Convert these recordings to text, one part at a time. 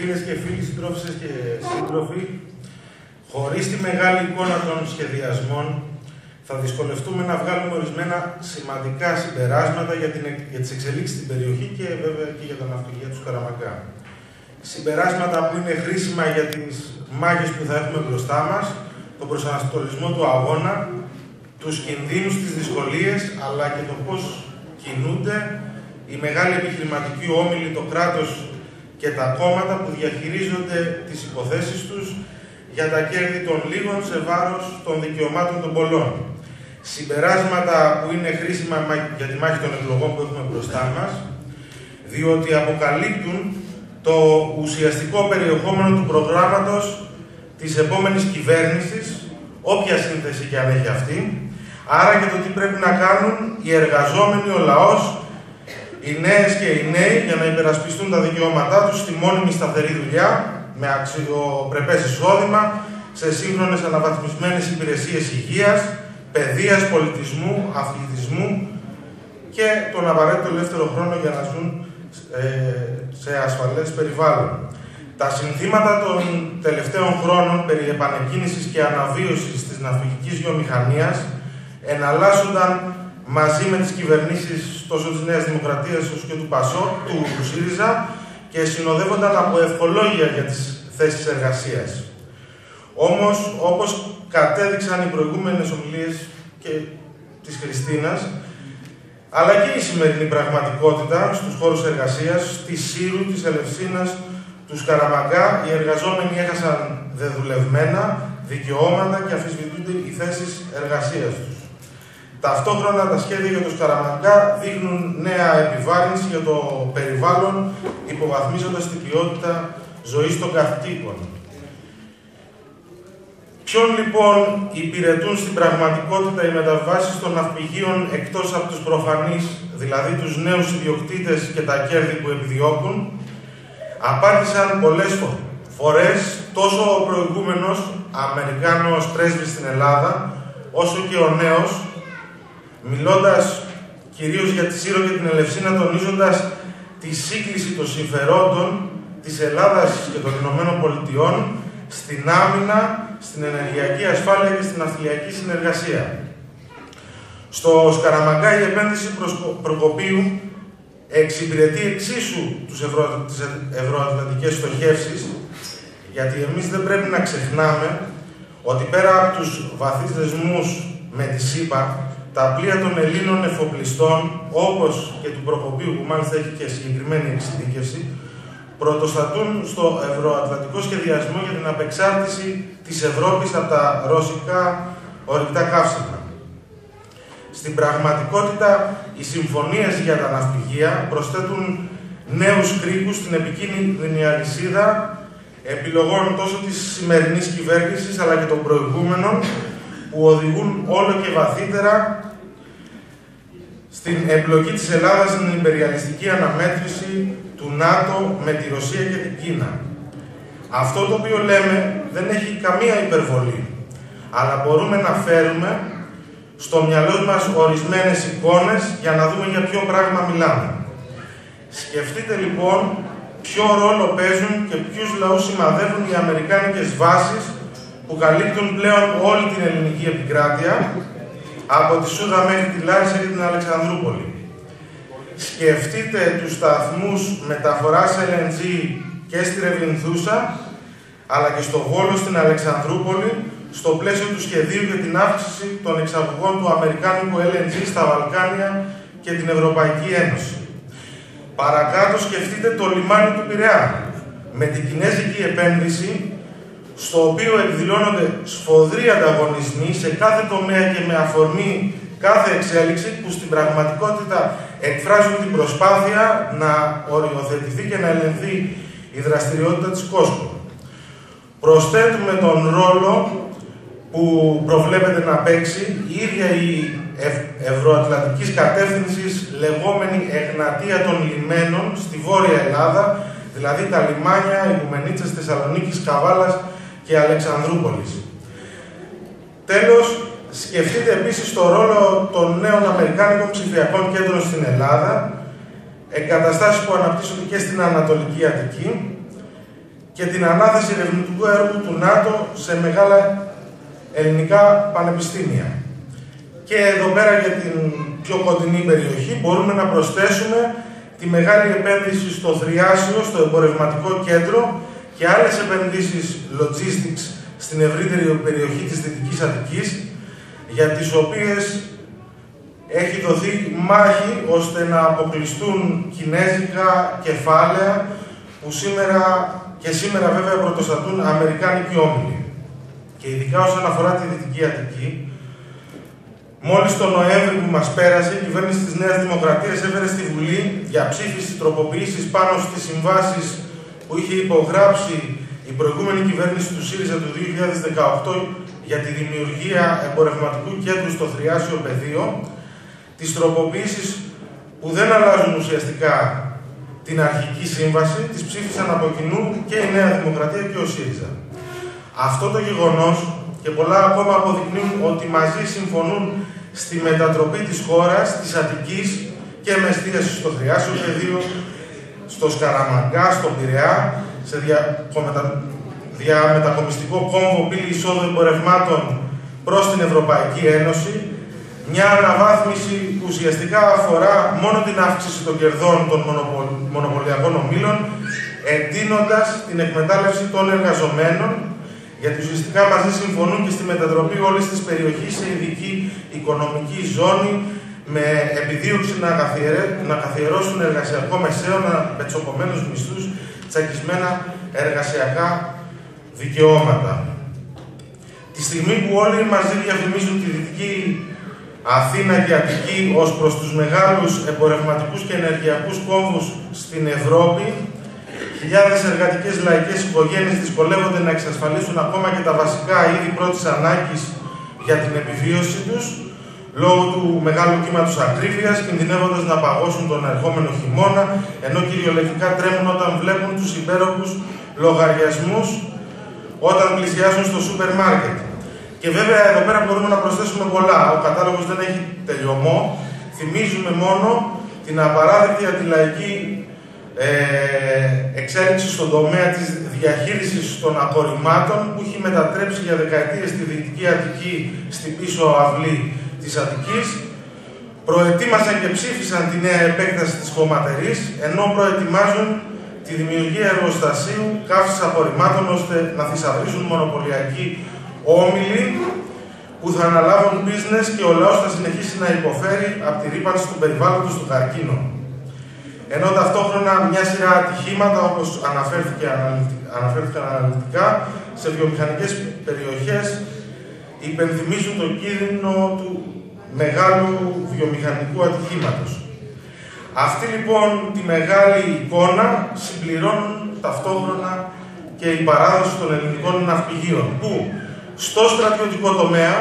φίλες και φίλοι, συντρόφισσες και σύντροφοι, χωρίς τη μεγάλη εικόνα των σχεδιασμών, θα δυσκολευτούμε να βγάλουμε ορισμένα σημαντικά συμπεράσματα για, την, για τις εξελίξεις στην περιοχή και βέβαια και για τα ναυτιλία του Καραμαγκά. Συμπεράσματα που είναι χρήσιμα για τις μάχες που θα έχουμε μπροστά μας, τον προσανατολισμό του αγώνα, τους κινδύνους, τις δυσκολίες, αλλά και το πώς κινούνται οι μεγάλοι επιχειρηματικοί όμιλοι, το κράτος και τα κόμματα που διαχειρίζονται τις υποθέσεις τους για τα κέρδη των λίγων σε βάρος των δικαιωμάτων των πολλών. Συμπεράσματα που είναι χρήσιμα για τη μάχη των εκλογών που έχουμε μπροστά μας, διότι αποκαλύπτουν το ουσιαστικό περιεχόμενο του προγράμματος της επόμενης κυβέρνησης, όποια σύνθεση και αν έχει αυτή, άρα και το τι πρέπει να κάνουν οι εργαζόμενοι, ο λαός οι νέες και οι νέοι για να υπερασπιστούν τα δικαιώματά τους στη μόνιμη σταθερή δουλειά, με αξιοπρεπές εισόδημα, σε σύγχρονες αναβαθμισμένες υπηρεσίες υγείας, παιδείας, πολιτισμού, αθλητισμού και τον απαραίτητο ελεύθερο χρόνο για να ζουν ε, σε ασφαλές περιβάλλον. Τα συνθήματα των τελευταίων χρόνων περί επανεκκίνησης και αναβίωσης της ναυπηγικής βιομηχανίας εναλλάσσονταν μαζί με τις κυβερνήσεις τόσο της Νέας Δημοκρατίας όσο και του ΠΑΣΟ, του ΣΥΡΙΖΑ και συνοδεύονταν από ευχολόγια για τις θέσεις εργασίας. Όμως, όπως κατέδειξαν οι προηγούμενες ομιλίες και της Χριστίνας, αλλά και η σημερινή πραγματικότητα στους χώρους εργασίας, τη Σύρου, της Ελευσίνας, τους Σκαραμαγκά, οι εργαζόμενοι έχασαν δεδουλευμένα δικαιώματα και αφισβητούνται οι θέσεις εργασίας τους. Ταυτόχρονα τα σχέδια για το Σκαραμαγκά δείχνουν νέα επιβάρυνση για το περιβάλλον, υποβαθμίζοντας την ποιότητα ζωής των καθήκων. Ποιον λοιπόν υπηρετούν στην πραγματικότητα οι μεταβάσεις των ναυπηγείων εκτός από τους προφανείς, δηλαδή τους νέους ιδιοκτήτες και τα κέρδη που επιδιώκουν, απάντησαν πολλές φορές τόσο ο προηγούμενος Αμερικάνος πρέσβης στην Ελλάδα, όσο και ο νέος, μιλώντας κυρίως για τη Σύρο και την Ελευσίνα, τονίζοντας τη σύγκληση των συμφερόντων της Ελλάδας και των Ηνωμένων Πολιτειών στην άμυνα, στην ενεργειακή ασφάλεια και στην αυτιλιακή συνεργασία. Στο Σκαραμαγκά η επένδυση Προκοπίου εξυπηρετεί εξίσου τους ευρω... τις ευρωατλαντικές στοχεύσεις, γιατί εμείς δεν πρέπει να ξεχνάμε ότι πέρα από τους βαθύς δεσμούς με τη ΣΥΠΑ, τα πλοία των Ελλήνων εφοπλιστών, όπως και του Προκοπίου, που μάλιστα έχει και συγκεκριμένη εξειδίκευση, πρωτοστατούν στο ευρωατλαντικό σχεδιασμό για την απεξάρτηση της Ευρώπης από τα ρωσικά ορυκτά καύσιμα. Στην πραγματικότητα, οι συμφωνίες για τα ναυπηγεία προσθέτουν νέους κρίκους στην επικίνδυνη αλυσίδα επιλογών τόσο της σημερινής κυβέρνησης αλλά και των προηγούμενων που οδηγούν όλο και βαθύτερα στην εμπλοκή της Ελλάδας στην υπεριαλιστική αναμέτρηση του ΝΑΤΟ με τη Ρωσία και την Κίνα. Αυτό το οποίο λέμε δεν έχει καμία υπερβολή, αλλά μπορούμε να φέρουμε στο μυαλό μας ορισμένες εικόνες για να δούμε για ποιο πράγμα μιλάμε. Σκεφτείτε λοιπόν ποιο ρόλο παίζουν και ποιους λαούς σημαδεύουν οι αμερικάνικες βάσεις που καλύπτουν πλέον όλη την ελληνική επικράτεια από τη Σούδα μέχρι τη Λάρισα και την Αλεξανδρούπολη. Σκεφτείτε τους σταθμούς μεταφοράς LNG και στη Ρεβινθούσα, αλλά και στο Βόλο στην Αλεξανδρούπολη, στο πλαίσιο του σχεδίου για την αύξηση των εξαγωγών του Αμερικάνικου LNG στα Βαλκάνια και την Ευρωπαϊκή Ένωση. Παρακάτω σκεφτείτε το λιμάνι του Πειραιά, με την κινέζικη επένδυση στο οποίο εκδηλώνονται σφοδροί ανταγωνισμοί σε κάθε τομέα και με αφορμή κάθε εξέλιξη που στην πραγματικότητα εκφράζουν την προσπάθεια να οριοθετηθεί και να ελεγχθεί η δραστηριότητα της κόσμου. Προσθέτουμε τον ρόλο που προβλέπεται να παίξει η ίδια η ευ ευρωατλαντικής κατεύθυνσης λεγόμενη Εγνατία των Λιμένων στη Βόρεια Ελλάδα, δηλαδή τα λιμάνια Οικουμενίτσας Θεσσαλονίκης, Καβάλας και Αλεξανδρούπολης. Τέλος, σκεφτείτε επίσης το ρόλο των νέων Αμερικάνικων ψηφιακών κέντρων στην Ελλάδα, εγκαταστάσεις που αναπτύσσονται και στην Ανατολική Αττική, και την ανάθεση ερευνητικού έργου του ΝΑΤΟ σε μεγάλα ελληνικά πανεπιστήμια. Και εδώ πέρα για την πιο κοντινή περιοχή μπορούμε να προσθέσουμε τη μεγάλη επένδυση στο Θριάσιο, στο εμπορευματικό κέντρο και άλλες επενδύσεις logistics στην ευρύτερη περιοχή της Δυτικής Αττικής, για τις οποίες έχει δοθεί μάχη ώστε να αποκλειστούν κινέζικα κεφάλαια που σήμερα και σήμερα βέβαια πρωτοστατούν Αμερικάνικοι όμιλοι. Και ειδικά όσον αφορά τη Δυτική Αττική, μόλις τον Νοέμβρη που μας πέρασε, η κυβέρνηση της Νέας Δημοκρατίας έφερε στη Βουλή για ψήφιση τροποποιήσεις πάνω στις συμβάσεις που είχε υπογράψει η προηγούμενη κυβέρνηση του ΣΥΡΙΖΑ του 2018 για τη δημιουργία εμπορευματικού κέντρου στο Θριάσιο Πεδίο, τις τροποποιήσεις που δεν αλλάζουν ουσιαστικά την αρχική σύμβαση, τις ψήφισαν από κοινού και η Νέα Δημοκρατία και ο ΣΥΡΙΖΑ. Αυτό το γεγονός και πολλά ακόμα αποδεικνύουν ότι μαζί συμφωνούν στη μετατροπή της χώρας, της Αττικής και με εστίαση στο Θριάσιο Πεδίο, στο Σκαραμαγκά, στο Πειραιά, σε δια, διαμετακομιστικό κόμβο πύλη εισόδου εμπορευμάτων προς την Ευρωπαϊκή Ένωση, μια αναβάθμιση που ουσιαστικά αφορά μόνο την αύξηση των κερδών των μονοπωλιακών ομίλων, εντείνοντας την εκμετάλλευση των εργαζομένων, γιατί ουσιαστικά μαζί συμφωνούν και στη μετατροπή όλης της περιοχής σε ειδική οικονομική ζώνη, με επιδίωξη να, καθιερέ, να καθιερώσουν εργασιακό μεσαίο, να πετσοκομμένους μισθούς, τσακισμένα εργασιακά δικαιώματα. Τη στιγμή που όλοι μαζί διαφημίζουν τη Δυτική Αθήνα και Αττική ως προς τους μεγάλους εμπορευματικούς και ενεργειακούς κόμβους στην Ευρώπη, χιλιάδες εργατικές λαϊκές οικογένειες δυσκολεύονται να εξασφαλίσουν ακόμα και τα βασικά είδη πρώτης ανάγκης για την επιβίωση τους, λόγω του μεγάλου κύματος ακρίβειας, κινδυνεύοντας να παγώσουν τον ερχόμενο χειμώνα, ενώ κυριολεκτικά τρέμουν όταν βλέπουν τους υπέροχους λογαριασμούς όταν πλησιάσουν στο σούπερ μάρκετ. Και βέβαια εδώ πέρα μπορούμε να προσθέσουμε πολλά. Ο κατάλογος δεν έχει τελειωμό. Θυμίζουμε μόνο την απαράδεκτη αντιλαϊκή ε, εξέλιξη στον τομέα της διαχείρισης των απορριμμάτων που έχει μετατρέψει για δεκαετίες τη Δυτική Αττική στην πίσω αυλή της Αττικής προετοίμασαν και ψήφισαν τη νέα επέκταση της χωματερής ενώ προετοιμάζουν τη δημιουργία εργοστασίου καύσης απορριμμάτων ώστε να θησαυρίσουν μονοπωλιακοί όμιλοι που θα αναλάβουν business και ο λαός θα συνεχίσει να υποφέρει από τη ρήπανση του περιβάλλοντος του καρκίνο. Ενώ ταυτόχρονα μια σειρά ατυχήματα, όπως αναφέρθηκε, αναφέρθηκαν αναλυτικά, σε βιομηχανικές περιοχές υπενθυμίζουν τον κίνδυνο του μεγάλου βιομηχανικού ατυχήματος. Αυτή λοιπόν τη μεγάλη εικόνα συμπληρώνουν ταυτόχρονα και η παράδοση των ελληνικών ναυπηγείων, που στο στρατιωτικό τομέα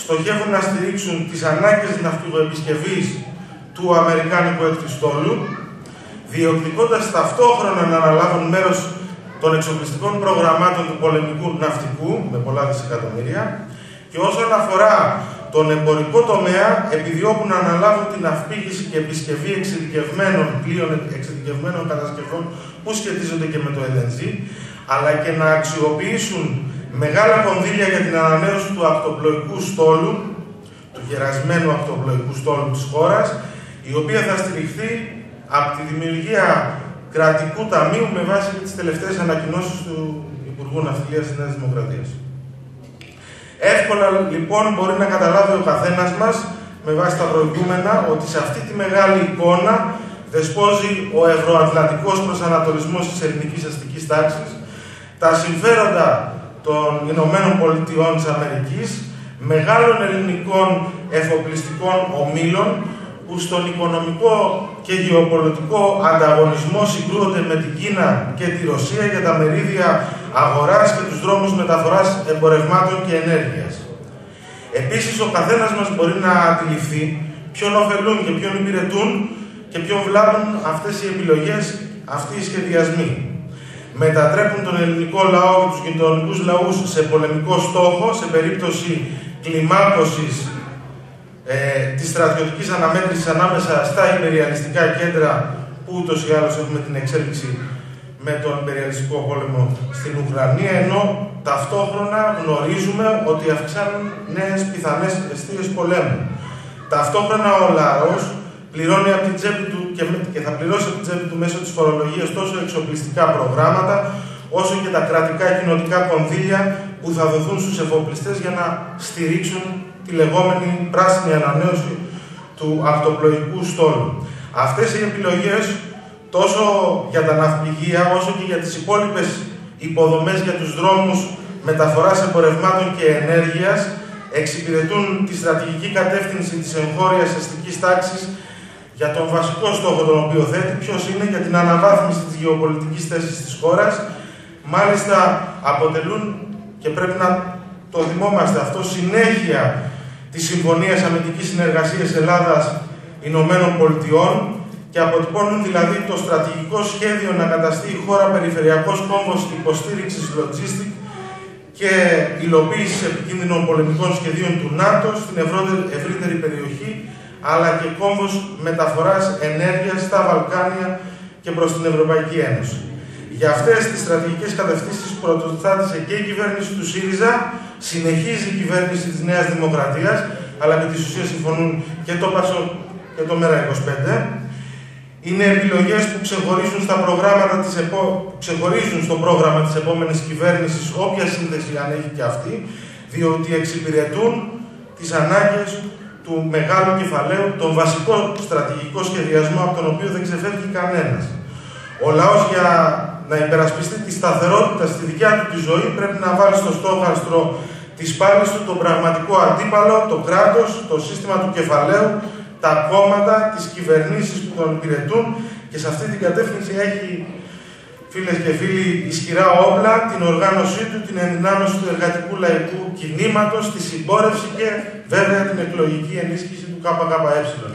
στοχεύουν να στηρίξουν τις ανάγκες ναυπηγοεπισκευής του Αμερικάνικου εκτιστόλου, διεκδικώντας ταυτόχρονα να αναλάβουν μέρος των εξοπλιστικών προγραμμάτων του πολεμικού ναυτικού, με πολλά δισεκατομμύρια, και όσον αφορά τον εμπορικό τομέα επιδιώκουν να αναλάβουν την αυπήγηση και επισκευή εξειδικευμένων πλοίων, εξειδικευμένων κατασκευών που σχετίζονται και με το LNG, αλλά και να αξιοποιήσουν μεγάλα κονδύλια για την ανανέωση του ακτοπλοϊκού στόλου, του γερασμένου ακτοπλοϊκού στόλου της χώρας, η οποία θα στηριχθεί από τη δημιουργία κρατικού ταμείου με βάση τις τελευταίες ανακοινώσεις του Υπουργού Ναυτιλίας της Νέας Δημοκρατίας. Εύκολα λοιπόν μπορεί να καταλάβει ο καθένας μας με βάση τα προηγούμενα ότι σε αυτή τη μεγάλη εικόνα δεσπόζει ο ευρωατλαντικός προσανατολισμός της ελληνικής αστικής τάξης, τα συμφέροντα των Ηνωμένων Πολιτειών της Αμερικής, μεγάλων ελληνικών εφοπλιστικών ομίλων που στον οικονομικό και γεωπολιτικό ανταγωνισμό συγκρούονται με την Κίνα και τη Ρωσία για τα μερίδια αγοράς και τους δρόμους μεταφοράς εμπορευμάτων και ενέργειας. Επίσης, ο καθένας μας μπορεί να αντιληφθεί ποιον ωφελούν και ποιον υπηρετούν και ποιον βλάβουν αυτές οι επιλογές, αυτοί οι σχεδιασμοί. Μετατρέπουν τον ελληνικό λαό και τους γειτονικούς λαούς σε πολεμικό στόχο, σε περίπτωση κλιμάκωσης ε, της στρατιωτικής αναμέτρησης ανάμεσα στα υπεριαλιστικά κέντρα που ούτως ή άλλως έχουμε την εξέλιξη με τον imperialιστικό πόλεμο στην Ουκρανία, ενώ ταυτόχρονα γνωρίζουμε ότι αυξάνουν νέες πιθανές αιστείες πολέμου. Ταυτόχρονα ο λαός πληρώνει από την τσέπη του και, θα πληρώσει από την τσέπη του μέσω της φορολογίας τόσο εξοπλιστικά προγράμματα, όσο και τα κρατικά κοινοτικά κονδύλια που θα δοθούν στους εφοπλιστές για να στηρίξουν τη λεγόμενη πράσινη ανανέωση του ακτοπλοϊκού στόλου. Αυτές οι επιλογές τόσο για τα ναυπηγεία όσο και για τις υπόλοιπες υποδομές για τους δρόμους μεταφοράς εμπορευμάτων και ενέργειας εξυπηρετούν τη στρατηγική κατεύθυνση της εγχώριας αστικής τάξης για τον βασικό στόχο τον οποίο θέτει, ποιος είναι για την αναβάθμιση της γεωπολιτικής θέσης της χώρας, μάλιστα αποτελούν και πρέπει να το θυμόμαστε αυτό συνέχεια της Συμφωνίας Αμυντικής Συνεργασίας Ελλάδας Ηνωμένων Πολιτειών και αποτυπώνουν δηλαδή το στρατηγικό σχέδιο να καταστεί η χώρα περιφερειακός κόμβος υποστήριξης logistic και υλοποίησης επικίνδυνων πολεμικών σχεδίων του ΝΑΤΟ στην ευρύτερη περιοχή, αλλά και κόμβος μεταφοράς ενέργειας στα Βαλκάνια και προς την Ευρωπαϊκή Ένωση. Για αυτές τις στρατηγικές κατευθύνσεις πρωτοστάτησε και η κυβέρνηση του ΣΥΡΙΖΑ, συνεχίζει η κυβέρνηση της Νέας Δημοκρατίας, αλλά με τις ουσίες συμφωνούν και το ΠΑΣΟ και το ΜΕΡΑ25. Είναι επιλογές που ξεχωρίζουν, στα προγράμματα της επο... ξεχωρίζουν στο πρόγραμμα της επόμενης κυβέρνησης, όποια σύνδεση αν έχει και αυτή, διότι εξυπηρετούν τις ανάγκες του μεγάλου κεφαλαίου, τον βασικό στρατηγικό σχεδιασμό από τον οποίο δεν ξεφεύγει κανένας. Ο λαός για να υπερασπιστεί τη σταθερότητα στη δικιά του τη ζωή πρέπει να βάλει στο στόχαστρο της πάλη του τον πραγματικό αντίπαλο, το κράτος, το σύστημα του κεφαλαίου, τα κόμματα, τις κυβερνήσεις που τον υπηρετούν και σε αυτή την κατεύθυνση έχει φίλες και φίλοι ισχυρά όπλα, την οργάνωσή του, την ενδυνάμωση του εργατικού λαϊκού κινήματος, τη συμπόρευση και βέβαια την εκλογική ενίσχυση του ΚΚΕ.